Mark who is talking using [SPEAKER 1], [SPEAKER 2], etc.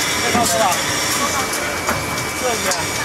[SPEAKER 1] 最高多少？四
[SPEAKER 2] 十。